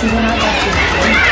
喜欢에아 가.